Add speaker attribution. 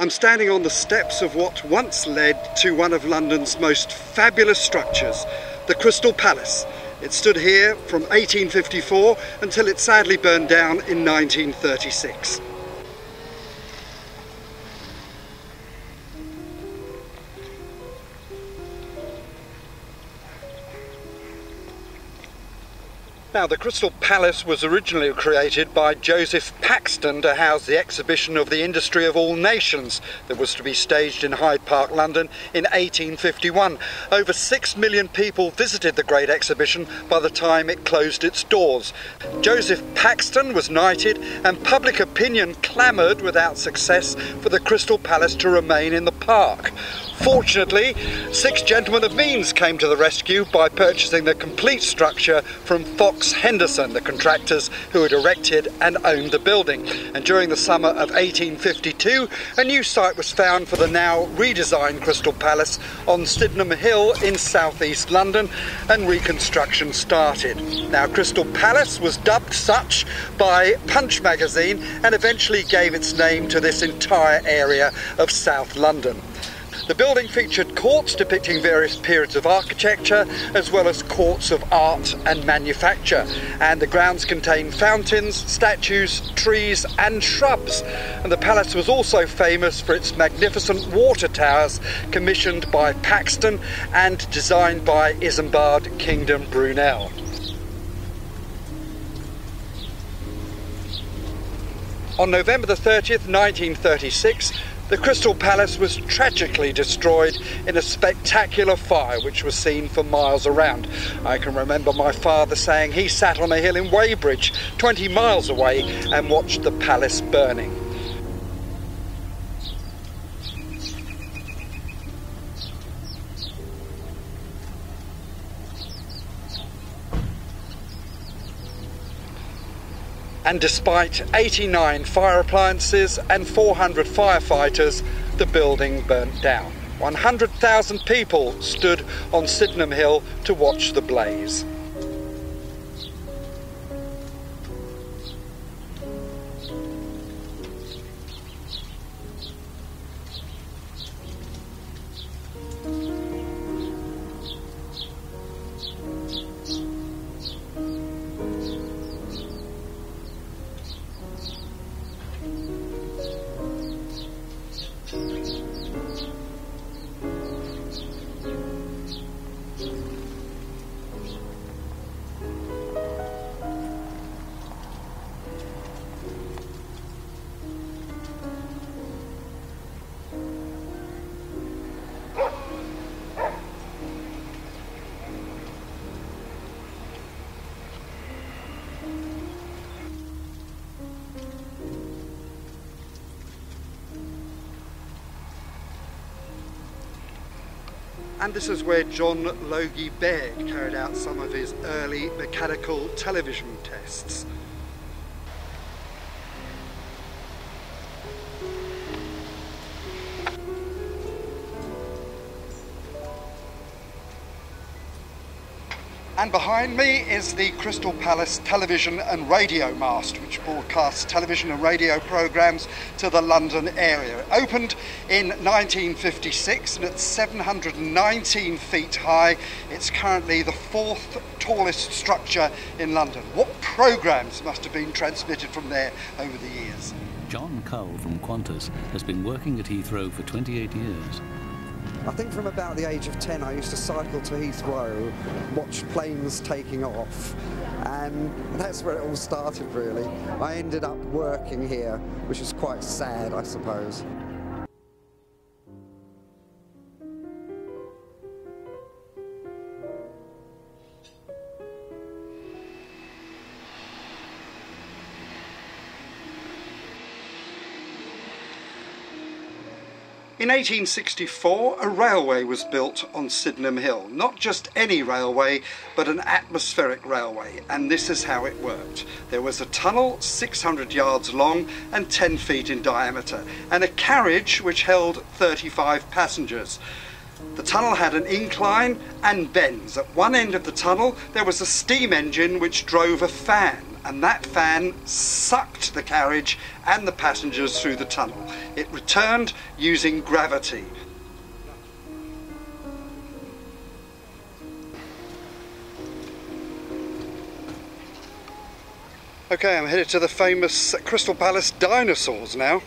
Speaker 1: I'm standing on the steps of what once led to one of London's most fabulous structures, the Crystal Palace. It stood here from 1854 until it sadly burned down in 1936. Now, the Crystal Palace was originally created by Joseph Paxton to house the exhibition of the Industry of All Nations that was to be staged in Hyde Park, London in 1851. Over six million people visited the great exhibition by the time it closed its doors. Joseph Paxton was knighted, and public opinion clamoured without success for the Crystal Palace to remain in the park. Fortunately, six gentlemen of means came to the rescue by purchasing the complete structure from Fox Henderson, the contractors who had erected and owned the building. And during the summer of 1852, a new site was found for the now redesigned Crystal Palace on Sydenham Hill in southeast London, and reconstruction started. Now, Crystal Palace was dubbed such by Punch magazine and eventually gave its name to this entire area of South London. The building featured courts depicting various periods of architecture, as well as courts of art and manufacture. And the grounds contained fountains, statues, trees, and shrubs. And the palace was also famous for its magnificent water towers, commissioned by Paxton and designed by Isambard Kingdom Brunel. On November the 30th, 1936, the Crystal Palace was tragically destroyed in a spectacular fire which was seen for miles around. I can remember my father saying he sat on a hill in Weybridge, 20 miles away, and watched the palace burning. And despite 89 fire appliances and 400 firefighters, the building burnt down. 100,000 people stood on Sydenham Hill to watch the blaze. And this is where John Logie Baird carried out some of his early mechanical television tests. And behind me is the Crystal Palace television and radio mast, which broadcasts television and radio programmes to the London area. It opened in 1956 and it's 719 feet high. It's currently the fourth tallest structure in London. What programmes must have been transmitted from there over the years?
Speaker 2: John Cull from Qantas has been working at Heathrow for 28 years.
Speaker 3: I think from about the age of 10 I used to cycle to Heathrow, watch planes taking off, and that's where it all started really. I ended up working here, which is quite sad I suppose.
Speaker 1: In 1864, a railway was built on Sydenham Hill. Not just any railway, but an atmospheric railway, and this is how it worked. There was a tunnel 600 yards long and 10 feet in diameter, and a carriage which held 35 passengers. The tunnel had an incline and bends. At one end of the tunnel, there was a steam engine which drove a fan and that fan sucked the carriage and the passengers through the tunnel. It returned using gravity. Okay, I'm headed to the famous Crystal Palace dinosaurs now.